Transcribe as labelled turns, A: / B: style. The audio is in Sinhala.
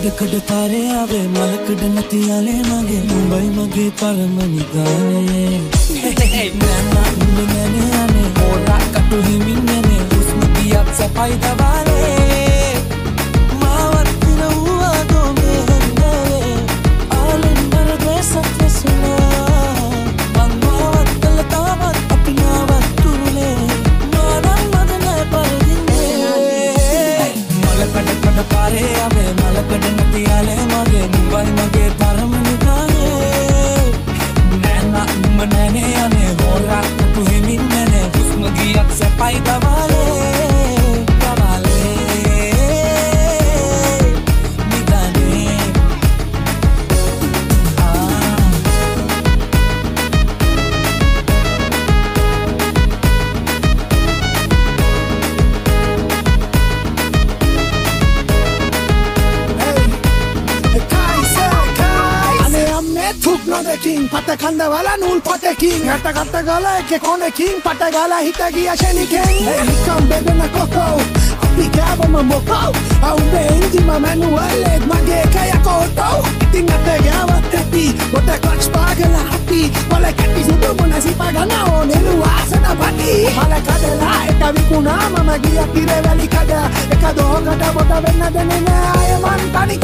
A: මලකඩ තාරේ ආවේ. මලකඩ නැතියාලේ මගේ. උඹයි මගේ පරම නිගානේ නෑනා උඹ නැනේ අනේ හෝරා කටු හිමින් නැනේ හුස්ම ගියත් සැපයි දවාලේ
B: තුක් නොදකින් පත කන්ද වල නූල් පතකින් හැට කත්ත ගල එක කොනකින් පට ගල හිත ගිය ශනිකෙන් නිකම් බෙදෙන කොකෝ අපි කෑවම මොකෝ? අවුබේ එන්ජිම මැනුවල්ලෙත් මගේ කය කෝටෝ. ඉතින් අත ගෑවත් ඇති ගොට කලක්ස් පාගල අපි. වල කැටි සුදු මොන සිපගන ඕනෙලු ආසන පටි. මල කඩලා එක විකුණා මම ගිය පිරවැලි කඩ. එක දෝකට බොට වෙන්න දෙන්නේ නෑ අය මන් තනිකඩ